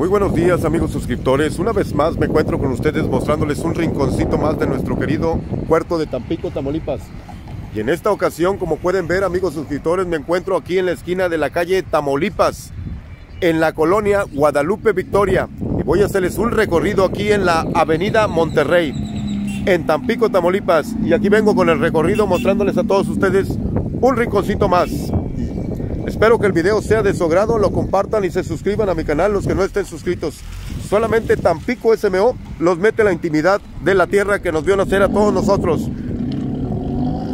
Muy buenos días amigos suscriptores, una vez más me encuentro con ustedes mostrándoles un rinconcito más de nuestro querido puerto de Tampico, Tamaulipas. Y en esta ocasión, como pueden ver amigos suscriptores, me encuentro aquí en la esquina de la calle Tamaulipas, en la colonia Guadalupe Victoria. Y voy a hacerles un recorrido aquí en la avenida Monterrey, en Tampico, Tamaulipas. Y aquí vengo con el recorrido mostrándoles a todos ustedes un rinconcito más. Espero que el video sea de su agrado, lo compartan y se suscriban a mi canal los que no estén suscritos. Solamente Tampico SMO los mete la intimidad de la tierra que nos vio nacer a todos nosotros.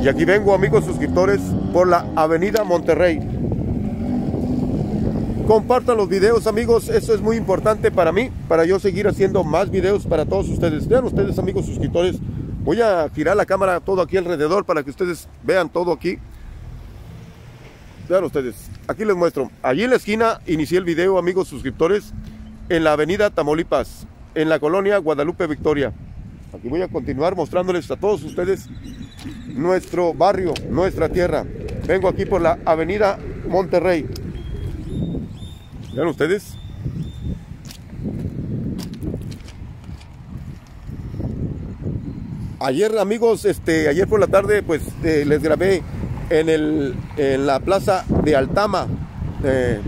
Y aquí vengo amigos suscriptores por la avenida Monterrey. Compartan los videos amigos, eso es muy importante para mí, para yo seguir haciendo más videos para todos ustedes. Vean ustedes amigos suscriptores, voy a girar la cámara todo aquí alrededor para que ustedes vean todo aquí. Vean ustedes, aquí les muestro. Allí en la esquina inicié el video, amigos suscriptores, en la avenida Tamaulipas, en la colonia Guadalupe Victoria. Aquí voy a continuar mostrándoles a todos ustedes nuestro barrio, nuestra tierra. Vengo aquí por la avenida Monterrey. Vean ustedes. Ayer, amigos, este, ayer por la tarde, pues eh, les grabé en, el, en la plaza de Altama. Eh,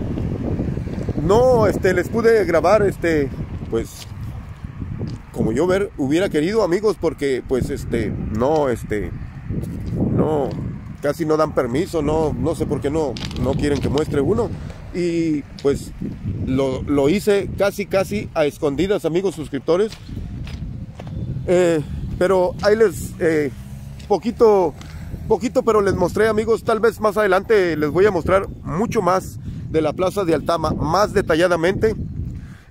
no este, les pude grabar, este, pues, como yo ver, hubiera querido, amigos, porque, pues, este, no, este, no, casi no dan permiso, no, no sé por qué no, no quieren que muestre uno. Y pues lo, lo hice casi, casi a escondidas, amigos suscriptores. Eh, pero ahí les, eh, poquito poquito, pero les mostré amigos, tal vez más adelante les voy a mostrar mucho más de la plaza de Altama, más detalladamente.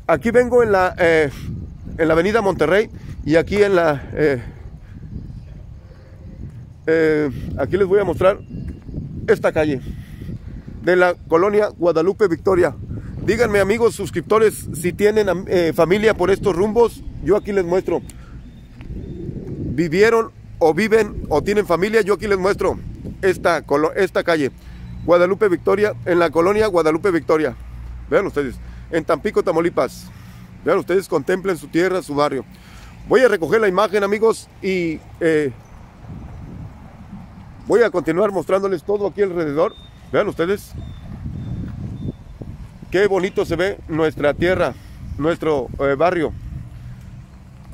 Aquí vengo en la, eh, en la avenida Monterrey y aquí en la... Eh, eh, aquí les voy a mostrar esta calle de la colonia Guadalupe Victoria. Díganme amigos suscriptores si tienen familia por estos rumbos, yo aquí les muestro. Vivieron o viven o tienen familia, yo aquí les muestro esta, esta calle, Guadalupe Victoria, en la colonia Guadalupe Victoria. Vean ustedes, en Tampico, Tamaulipas. Vean ustedes, contemplen su tierra, su barrio. Voy a recoger la imagen, amigos, y eh, voy a continuar mostrándoles todo aquí alrededor. Vean ustedes. Qué bonito se ve nuestra tierra, nuestro eh, barrio,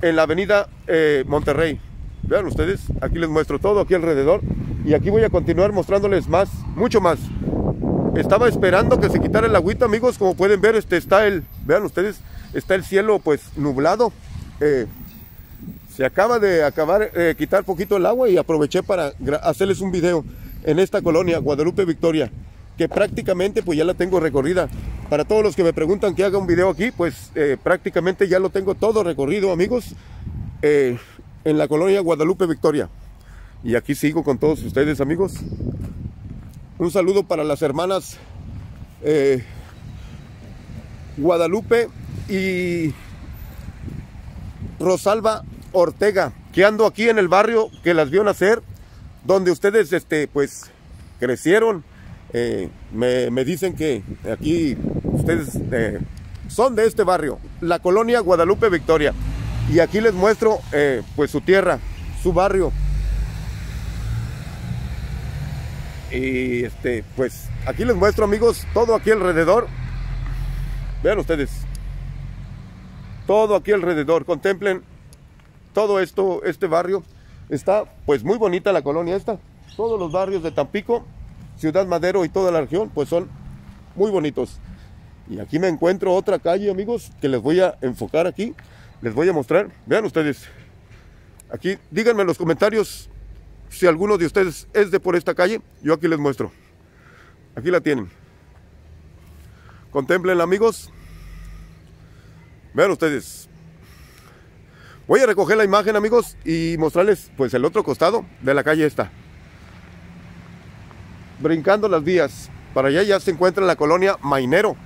en la avenida eh, Monterrey. Vean ustedes, aquí les muestro todo aquí alrededor. Y aquí voy a continuar mostrándoles más, mucho más. Estaba esperando que se quitara el agüita, amigos. Como pueden ver, este está el, vean ustedes, está el cielo pues nublado. Eh, se acaba de acabar, eh, quitar poquito el agua y aproveché para hacerles un video en esta colonia, Guadalupe Victoria, que prácticamente pues ya la tengo recorrida. Para todos los que me preguntan que haga un video aquí, pues eh, prácticamente ya lo tengo todo recorrido, amigos. Eh, en la colonia Guadalupe Victoria. Y aquí sigo con todos ustedes, amigos. Un saludo para las hermanas eh, Guadalupe y Rosalba Ortega, que ando aquí en el barrio que las vio nacer, donde ustedes, este, pues, crecieron. Eh, me, dicen que aquí ustedes eh, son de este barrio, la colonia Guadalupe Victoria. Y aquí les muestro eh, pues su tierra, su barrio. Y este, pues aquí les muestro amigos todo aquí alrededor. Vean ustedes. Todo aquí alrededor. Contemplen todo esto, este barrio. Está pues muy bonita la colonia esta. Todos los barrios de Tampico, Ciudad Madero y toda la región pues son muy bonitos. Y aquí me encuentro otra calle amigos que les voy a enfocar aquí les voy a mostrar. Vean ustedes. Aquí, díganme en los comentarios si alguno de ustedes es de por esta calle. Yo aquí les muestro. Aquí la tienen. Contemplen, amigos. Vean ustedes. Voy a recoger la imagen, amigos, y mostrarles pues el otro costado de la calle esta. Brincando las vías. Para allá ya se encuentra la colonia Mainero.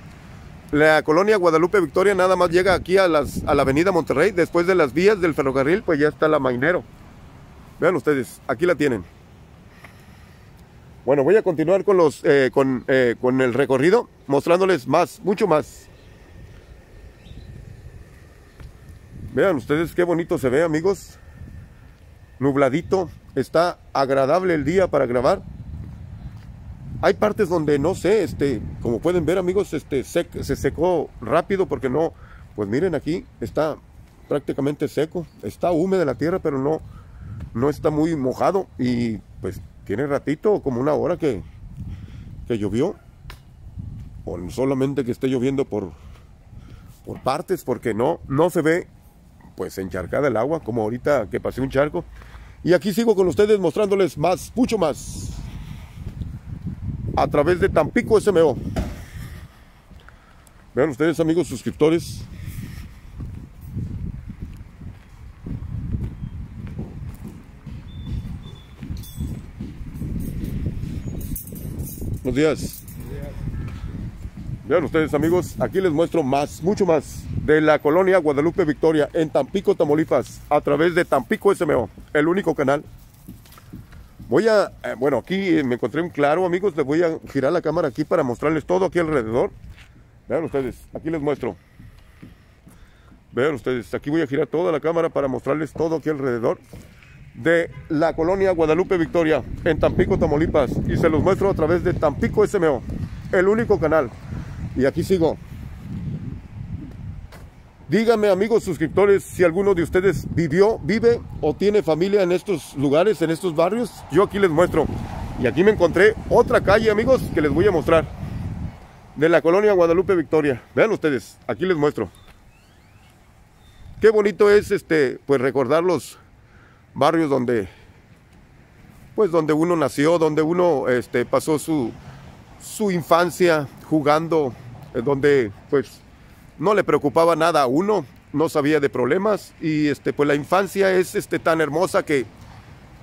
La colonia Guadalupe Victoria nada más llega aquí a, las, a la avenida Monterrey. Después de las vías del ferrocarril, pues ya está la Mainero. Vean ustedes, aquí la tienen. Bueno, voy a continuar con, los, eh, con, eh, con el recorrido, mostrándoles más, mucho más. Vean ustedes qué bonito se ve, amigos. Nubladito. Está agradable el día para grabar. Hay partes donde no sé, este, como pueden ver, amigos, este se secó rápido porque no, pues miren aquí, está prácticamente seco. Está húmeda la tierra, pero no, no está muy mojado. Y pues tiene ratito, como una hora que, que llovió. O solamente que esté lloviendo por, por partes, porque no, no se ve pues encharcada el agua, como ahorita que pasé un charco. Y aquí sigo con ustedes mostrándoles más, mucho más. A través de Tampico SMO. Vean ustedes amigos suscriptores, Buenos días. Vean ustedes amigos, aquí les muestro más, mucho más de la colonia Guadalupe Victoria en Tampico, Tamaulipas, a través de Tampico SMO, el único canal. Voy a, eh, bueno, aquí me encontré un claro amigos, les voy a girar la cámara aquí para mostrarles todo aquí alrededor. Vean ustedes, aquí les muestro. Vean ustedes, aquí voy a girar toda la cámara para mostrarles todo aquí alrededor de la colonia Guadalupe Victoria en Tampico, Tamaulipas y se los muestro a través de Tampico SMO, el único canal. Y aquí sigo. Díganme amigos suscriptores si alguno de ustedes vivió, vive o tiene familia en estos lugares, en estos barrios. Yo aquí les muestro. Y aquí me encontré otra calle amigos que les voy a mostrar. De la colonia Guadalupe Victoria. Vean ustedes, aquí les muestro. Qué bonito es este, pues recordar los, barrios donde pues donde uno nació, donde uno este, pasó su, su infancia jugando, eh, donde pues no le preocupaba nada a uno, no sabía de problemas y este, pues la infancia es este, tan hermosa que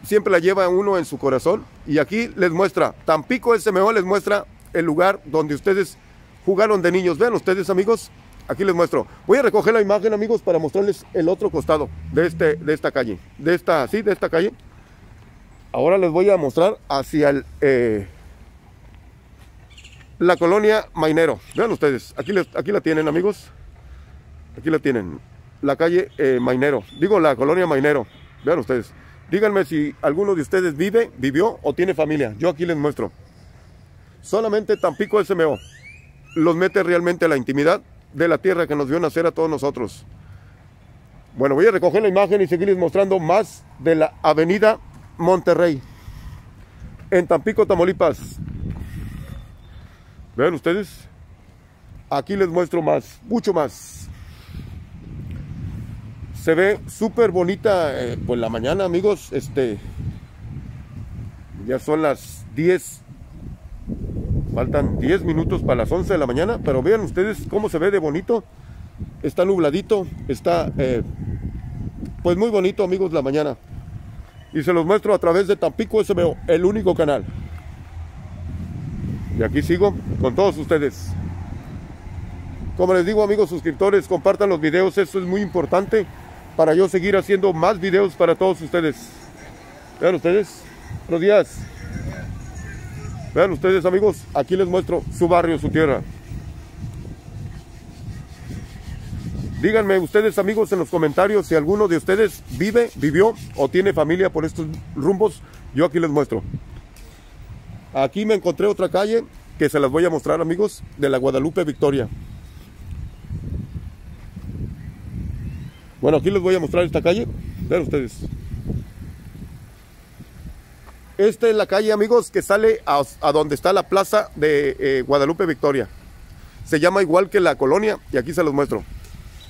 siempre la lleva uno en su corazón y aquí les muestra, Tampico SMO les muestra el lugar donde ustedes jugaron de niños. Vean ustedes amigos, Aquí les muestro. Voy a recoger la imagen, amigos, para mostrarles el otro costado de, este, de esta calle. De esta, sí, de esta calle. Ahora les voy a mostrar hacia el, eh, la colonia Mainero. Vean ustedes, aquí, aquí la tienen, amigos. Aquí la tienen. La calle eh, Mainero. Digo, la colonia Mainero. Vean ustedes. Díganme si alguno de ustedes vive, vivió o tiene familia. Yo aquí les muestro. Solamente Tampico SMO los mete realmente a la intimidad de la tierra que nos vio nacer a todos nosotros. Bueno, voy a recoger la imagen y seguirles mostrando más de la avenida Monterrey, en Tampico, Tamaulipas. Vean ustedes, aquí les muestro más, mucho más. Se ve súper bonita, eh, pues la mañana amigos, este, ya son las 10 Faltan 10 minutos para las 11 de la mañana, pero vean ustedes cómo se ve de bonito. Está nubladito, está eh, pues muy bonito amigos la mañana. Y se los muestro a través de Tampico SMO, el único canal. Y aquí sigo con todos ustedes. Como les digo amigos suscriptores, compartan los videos, eso es muy importante para yo seguir haciendo más videos para todos ustedes. Vean ustedes, buenos días. Vean ustedes amigos, aquí les muestro su barrio, su tierra. Díganme ustedes amigos en los comentarios si alguno de ustedes vive, vivió o tiene familia por estos rumbos. Yo aquí les muestro. Aquí me encontré otra calle que se las voy a mostrar amigos de la Guadalupe Victoria. Bueno, aquí les voy a mostrar esta calle. Vean ustedes. Esta es la calle, amigos, que sale a, donde está la plaza de eh, Guadalupe Victoria. Se llama igual que la colonia y aquí se los muestro.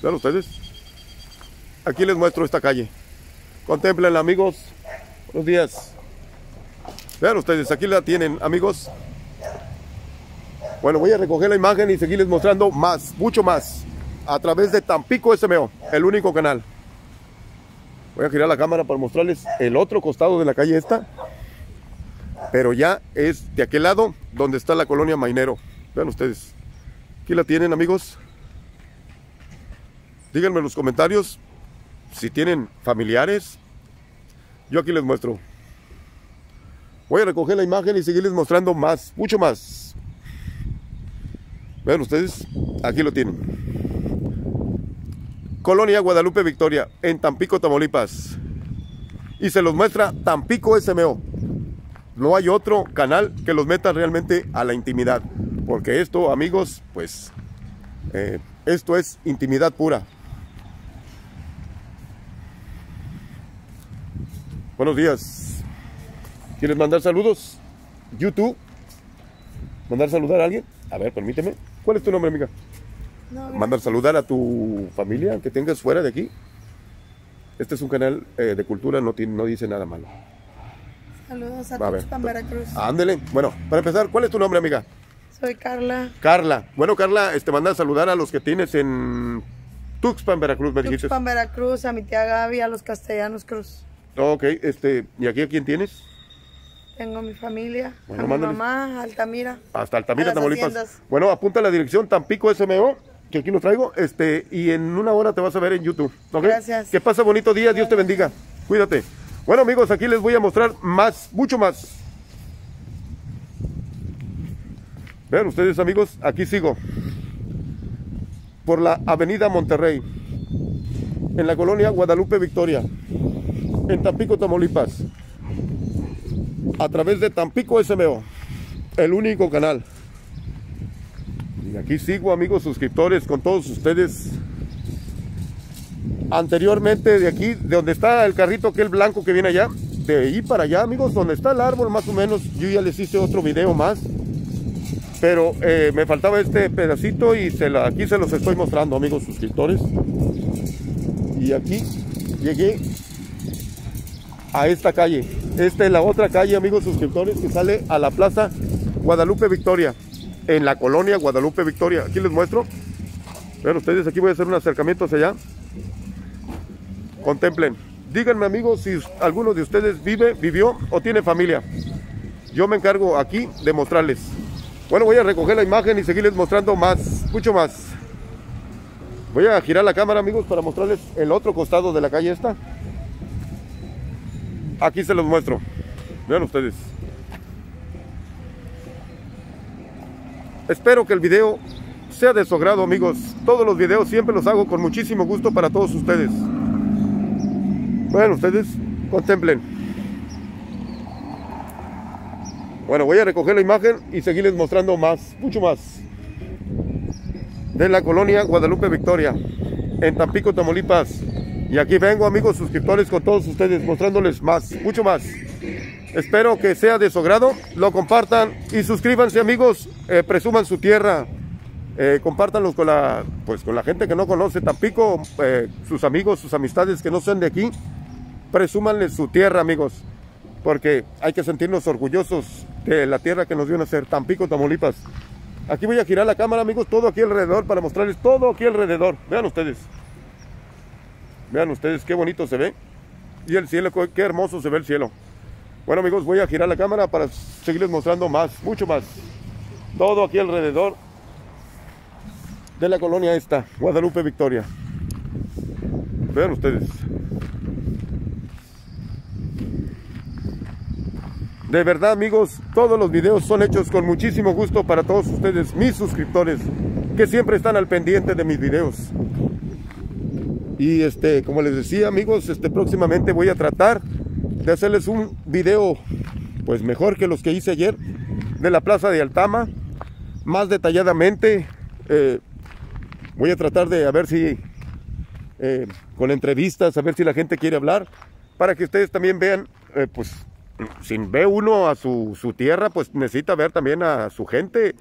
Vean ustedes. Aquí les muestro esta calle. Contemplenla, amigos. Buenos días. Vean ustedes, aquí la tienen, amigos. Bueno, voy a recoger la imagen y seguirles mostrando más, mucho más, a través de Tampico SMO, el único canal. Voy a girar la cámara para mostrarles el otro costado de la calle esta pero ya es de aquel lado donde está la colonia Mainero. Vean ustedes. Aquí la tienen, amigos. Díganme en los comentarios si tienen familiares. Yo aquí les muestro. Voy a recoger la imagen y seguirles mostrando más, mucho más. Vean ustedes, aquí lo tienen. Colonia Guadalupe Victoria, en Tampico, Tamaulipas. Y se los muestra Tampico SMO. No hay otro canal que los meta realmente a la intimidad. Porque esto, amigos, pues, eh, esto es intimidad pura. Buenos días. ¿Quieres mandar saludos? YouTube. ¿Mandar saludar a alguien? A ver, permíteme. ¿Cuál es tu nombre, amiga? No, Mandar saludar a tu familia que tengas fuera de aquí. Este es un canal eh, de cultura, no, tiene, no dice nada malo. Saludos a ver. Tuxpan, Veracruz. Ándele. Bueno, para empezar, ¿cuál es tu nombre, amiga? Soy Carla. Carla. Bueno, Carla, este, manda a saludar a los que tienes en Tuxpan, Veracruz, me dijiste. Tuxpan, Veracruz, a mi tía Gaby, a los castellanos Cruz. Ok, este, ¿y aquí a quién tienes? Tengo mi familia, Bueno, a mi mamá, Altamira. Hasta Altamira, Tamaulipas. haciendas. Bueno, apunta la dirección Tampico SMO, que aquí lo traigo, este, y en una hora te vas a ver en YouTube. Gracias. Que pase bonito día, Dios te bendiga. Cuídate. Bueno, amigos, aquí les voy a mostrar más, mucho más. Vean ustedes, amigos, aquí sigo. Por la Avenida Monterrey, en la colonia Guadalupe Victoria, en Tampico, Tamaulipas, a través de Tampico SMO, el único canal. Y aquí sigo, amigos suscriptores, con todos ustedes. Anteriormente de aquí, de donde está el carrito aquel blanco que viene allá, de ahí para allá, amigos, donde está el árbol más o menos, yo ya les hice otro video más. Pero eh, me faltaba este pedacito y aquí se los estoy mostrando, amigos suscriptores. Y aquí llegué a esta calle. Esta es la otra calle, amigos suscriptores, que sale a la plaza Guadalupe Victoria, en la colonia Guadalupe Victoria. Aquí les muestro. Vean ustedes, aquí voy a hacer un acercamiento hacia allá. Contemplen. Díganme, amigos, si alguno de ustedes vive, vivió o tiene familia. Yo me encargo aquí de mostrarles. Bueno, voy a recoger la imagen y seguirles mostrando más, mucho más. Voy a girar la cámara, amigos, para mostrarles el otro costado de la calle esta. Aquí se los muestro. Vean ustedes. Espero que el video sea de su agrado, amigos. Todos los videos siempre los hago con muchísimo gusto para todos ustedes. Bueno, ustedes contemplen. Bueno, voy a recoger la imagen y seguirles mostrando más, mucho más. De la colonia Guadalupe Victoria, en Tampico, Tamaulipas. Y aquí vengo, amigos suscriptores, con todos ustedes, mostrándoles más, mucho más. Espero que sea de su agrado, lo compartan y suscríbanse, amigos, eh, presuman su tierra, eh, compártanlos con la, pues, con la gente que no conoce Tampico, eh, sus amigos, sus amistades que no son de aquí, presúmanles su tierra, amigos, porque hay que sentirnos orgullosos de la tierra que nos dio nacer, Tampico, Tamaulipas. Aquí voy a girar la cámara, amigos, todo aquí alrededor para mostrarles todo aquí alrededor. Vean ustedes. Vean ustedes qué bonito se ve. Y el cielo, qué hermoso se ve el cielo. Bueno, amigos, voy a girar la cámara para seguirles mostrando más, mucho más. Todo aquí alrededor de la colonia esta, Guadalupe Victoria. Vean ustedes. De verdad, amigos, todos los videos son hechos con muchísimo gusto para todos ustedes, mis suscriptores, que siempre están al pendiente de mis videos. Y este, como les decía, amigos, este próximamente voy a tratar de hacerles un video pues mejor que los que hice ayer de la Plaza de Altama, más detalladamente. eh, voy a tratar de a ver si eh, con entrevistas, a ver si la gente quiere hablar, para que ustedes también vean, eh, pues si ve uno a su, su tierra, pues necesita ver también a su gente,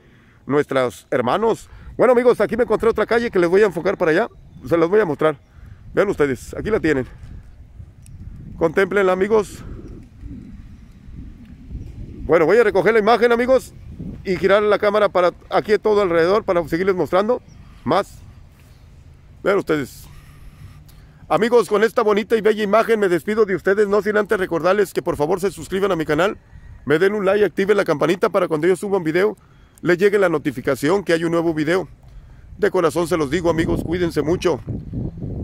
nuestros hermanos. Bueno amigos, aquí me encontré otra calle que les voy a enfocar para allá, se las voy a mostrar. Vean ustedes, aquí la tienen. Contemplenla amigos. Bueno, voy a recoger la imagen amigos y girar la cámara para aquí todo alrededor para seguirles mostrando más. Vean ustedes. Amigos, con esta bonita y bella imagen me despido de ustedes, no sin antes recordarles que por favor se suscriban a mi canal, me den un like activen la campanita para cuando yo suba un video les llegue la notificación que hay un nuevo video. De corazón se los digo amigos, cuídense mucho,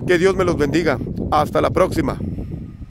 que Dios me los bendiga. Hasta la próxima.